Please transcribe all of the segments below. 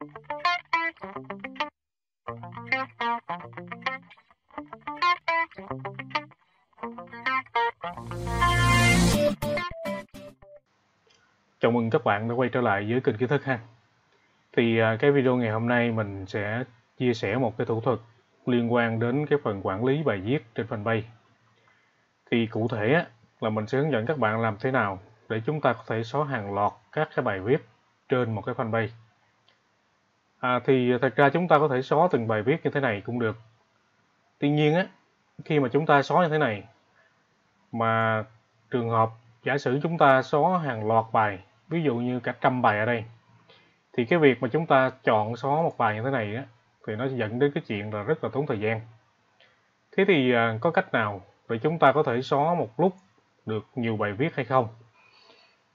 Chào mừng các bạn đã quay trở lại với kênh kiến thức ha. Thì à, cái video ngày hôm nay mình sẽ chia sẻ một cái thủ thuật liên quan đến cái phần quản lý bài viết trên fanpage. Thì cụ thể là mình sẽ hướng dẫn các bạn làm thế nào để chúng ta có thể xóa hàng loạt các cái bài viết trên một cái fanpage. À, thì thật ra chúng ta có thể xóa từng bài viết như thế này cũng được. Tuy nhiên á, khi mà chúng ta xóa như thế này mà trường hợp giả sử chúng ta xóa hàng loạt bài ví dụ như cả trăm bài ở đây thì cái việc mà chúng ta chọn xóa một bài như thế này á, thì nó dẫn đến cái chuyện là rất là tốn thời gian. Thế thì à, có cách nào để chúng ta có thể xóa một lúc được nhiều bài viết hay không?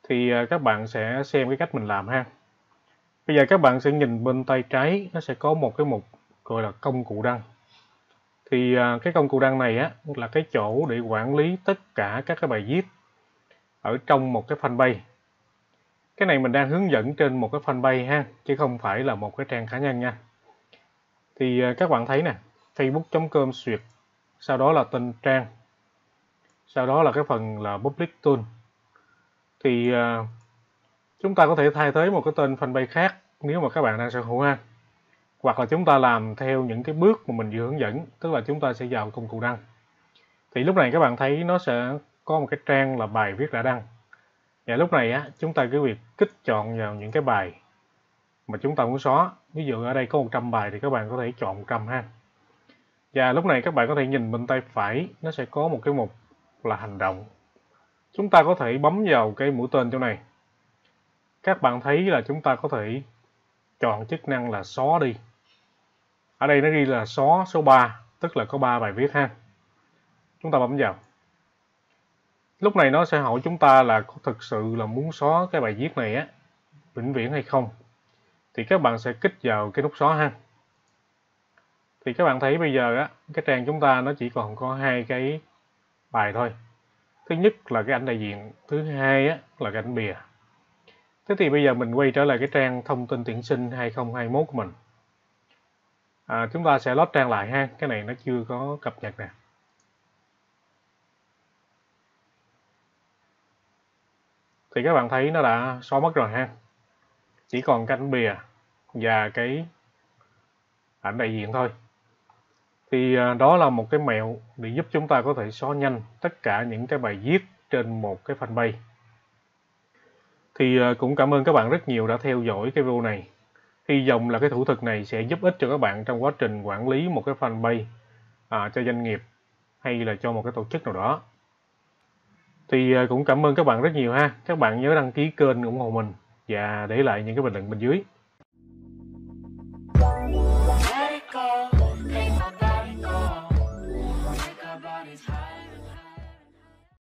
Thì à, các bạn sẽ xem cái cách mình làm ha bây giờ các bạn sẽ nhìn bên tay trái nó sẽ có một cái mục gọi là công cụ đăng. Thì à, cái công cụ đăng này á là cái chỗ để quản lý tất cả các cái bài viết ở trong một cái fanpage. Cái này mình đang hướng dẫn trên một cái fanpage ha chứ không phải là một cái trang cá nhân nha. Thì à, các bạn thấy nè facebook.com duyệt sau đó là tên trang sau đó là cái phần là public tool. Thì uh, chúng ta có thể thay thế một cái tên fanpage khác nếu mà các bạn đang sở hữu ha. Hoặc là chúng ta làm theo những cái bước mà mình vừa hướng dẫn, tức là chúng ta sẽ vào công cụ đăng. Thì lúc này các bạn thấy nó sẽ có một cái trang là bài viết đã đăng. Và lúc này á, chúng ta cứ việc kích chọn vào những cái bài mà chúng ta muốn xóa. Ví dụ ở đây có 100 bài thì các bạn có thể chọn 100 ha. Và lúc này các bạn có thể nhìn bên tay phải, nó sẽ có một cái mục là hành động. Chúng ta có thể bấm vào cái mũi tên chỗ này các bạn thấy là chúng ta có thể chọn chức năng là xóa đi. Ở đây nó ghi là xóa số 3 tức là có 3 bài viết ha. Chúng ta bấm vào. Lúc này nó sẽ hỏi chúng ta là có thực sự là muốn xóa cái bài viết này á, vĩnh viễn hay không? Thì các bạn sẽ kích vào cái nút xóa ha. Thì các bạn thấy bây giờ á, cái trang chúng ta nó chỉ còn có hai cái bài thôi. Thứ nhất là cái ảnh đại diện, thứ hai á là cái ảnh bìa thế thì bây giờ mình quay trở lại cái trang thông tin tuyển sinh 2021 của mình. À, chúng ta sẽ lót trang lại ha. Cái này nó chưa có cập nhật nè. Thì các bạn thấy nó đã xóa mất rồi ha. Chỉ còn cánh bìa và cái ảnh đại diện thôi. Thì à, đó là một cái mẹo để giúp chúng ta có thể xóa nhanh tất cả những cái bài viết trên một cái fanpage thì ờ, cũng cảm ơn các bạn rất nhiều đã theo dõi cái video này. Hy vọng là cái thủ thuật này sẽ giúp ích cho các bạn trong quá trình quản lý một cái fanpage à, cho doanh nghiệp hay là cho một cái tổ chức nào đó. Thì ờ, cũng cảm ơn các bạn rất nhiều ha. Các bạn nhớ đăng ký kênh ủng hộ mình và để lại những cái bình luận bên dưới.